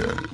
Yeah.